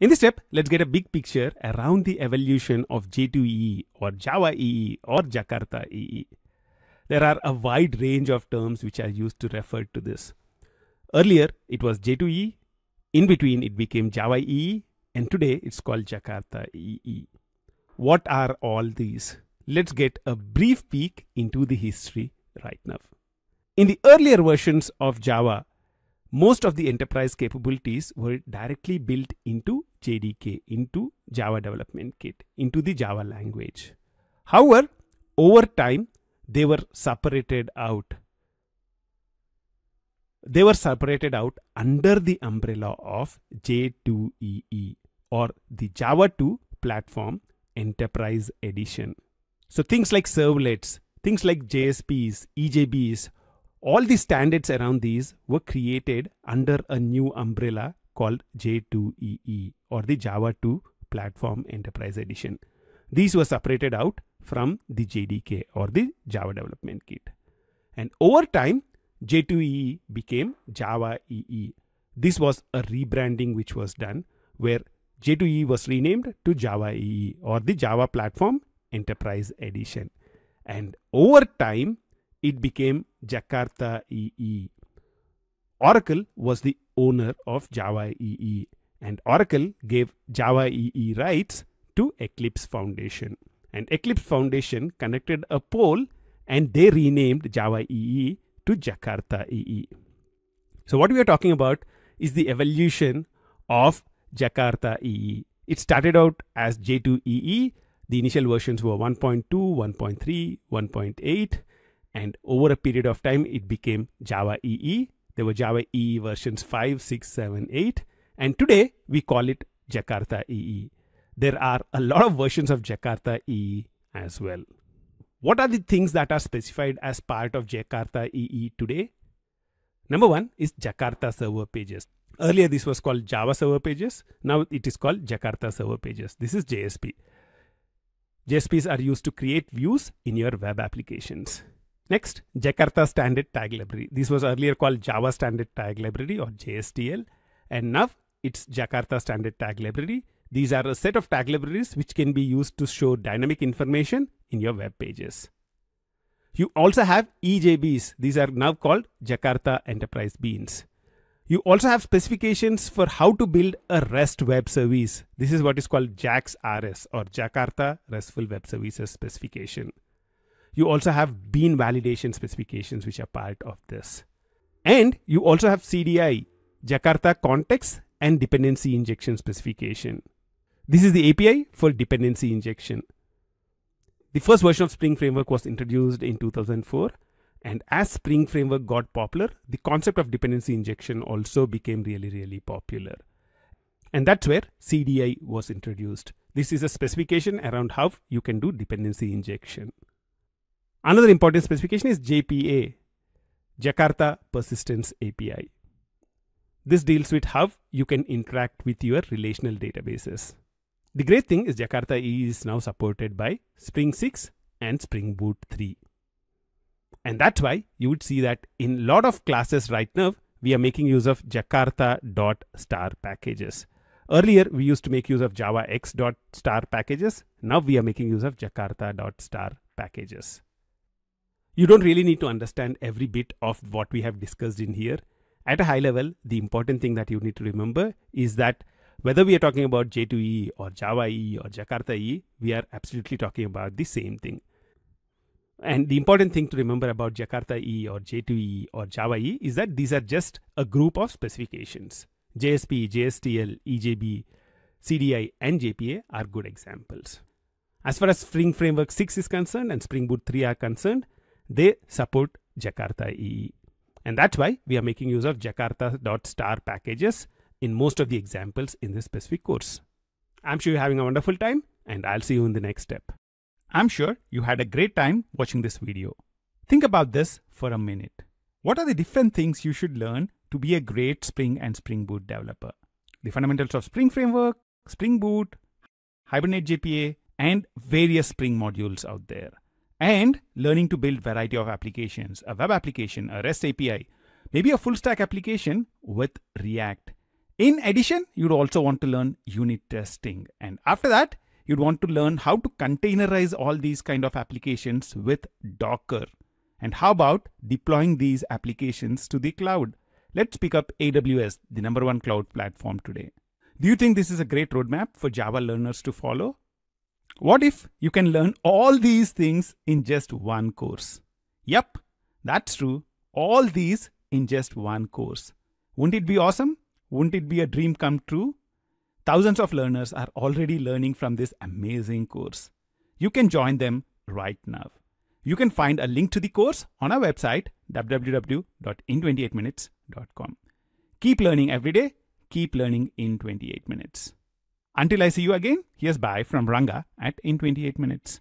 In this step, let's get a big picture around the evolution of J2EE or Java EE or Jakarta EE. There are a wide range of terms which are used to refer to this. Earlier, it was J2EE. In between, it became Java EE. And today, it's called Jakarta EE. What are all these? Let's get a brief peek into the history right now. In the earlier versions of Java, most of the enterprise capabilities were directly built into JDK, into Java Development Kit, into the Java language. However, over time, they were separated out. They were separated out under the umbrella of J2EE or the Java 2 Platform Enterprise Edition. So things like servlets, things like JSPs, EJBs, all the standards around these were created under a new umbrella called J2EE or the Java 2 Platform Enterprise Edition. These were separated out from the JDK or the Java Development Kit. And over time, J2EE became Java EE. This was a rebranding which was done where J2EE was renamed to Java EE or the Java Platform Enterprise Edition. And over time, it became Jakarta EE. Oracle was the owner of Java EE, and Oracle gave Java EE rights to Eclipse Foundation. And Eclipse Foundation connected a poll and they renamed Java EE to Jakarta EE. So, what we are talking about is the evolution of Jakarta EE. It started out as J2EE. The initial versions were 1.2, 1.3, 1.8 and over a period of time it became Java EE. There were Java EE versions 5, 6, 7, 8 and today we call it Jakarta EE. There are a lot of versions of Jakarta EE as well. What are the things that are specified as part of Jakarta EE today? Number one is Jakarta Server Pages. Earlier this was called Java Server Pages. Now it is called Jakarta Server Pages. This is JSP. JSPs are used to create views in your web applications. Next, Jakarta Standard Tag Library. This was earlier called Java Standard Tag Library or JSTL, and now it's Jakarta Standard Tag Library. These are a set of tag libraries which can be used to show dynamic information in your web pages. You also have EJBs. These are now called Jakarta Enterprise Beans. You also have specifications for how to build a REST web service. This is what is called JAX RS or Jakarta RESTful Web Services specification. You also have bean validation specifications which are part of this. And you also have CDI, Jakarta Context and Dependency Injection specification. This is the API for dependency injection. The first version of Spring Framework was introduced in 2004 and as Spring Framework got popular, the concept of dependency injection also became really, really popular. And that's where CDI was introduced. This is a specification around how you can do dependency injection. Another important specification is JPA, Jakarta Persistence API. This deals with how you can interact with your relational databases. The great thing is Jakarta is now supported by Spring 6 and Spring Boot 3. And that's why you would see that in a lot of classes right now, we are making use of jakarta.star packages. Earlier, we used to make use of javax.star packages. Now we are making use of jakarta.star packages. You don't really need to understand every bit of what we have discussed in here. At a high level, the important thing that you need to remember is that whether we are talking about J2E or Java E or Jakarta E, we are absolutely talking about the same thing. And the important thing to remember about Jakarta E or J2E or Java E is that these are just a group of specifications. JSP, JSTL, EJB, CDI, and JPA are good examples. As far as Spring Framework 6 is concerned and Spring Boot 3 are concerned, they support Jakarta EE. And that's why we are making use of jakarta.star packages in most of the examples in this specific course. I'm sure you're having a wonderful time and I'll see you in the next step. I'm sure you had a great time watching this video. Think about this for a minute. What are the different things you should learn to be a great Spring and Spring Boot developer? The fundamentals of Spring Framework, Spring Boot, Hibernate JPA, and various Spring modules out there and learning to build variety of applications, a web application, a REST API, maybe a full stack application with React. In addition, you'd also want to learn unit testing. And after that, you'd want to learn how to containerize all these kind of applications with Docker. And how about deploying these applications to the cloud? Let's pick up AWS, the number one cloud platform today. Do you think this is a great roadmap for Java learners to follow? What if you can learn all these things in just one course? Yep, that's true. All these in just one course. Wouldn't it be awesome? Wouldn't it be a dream come true? Thousands of learners are already learning from this amazing course. You can join them right now. You can find a link to the course on our website www.in28minutes.com. Keep learning every day, keep learning in 28 minutes. Until I see you again, here's bye from Ranga at In 28 Minutes.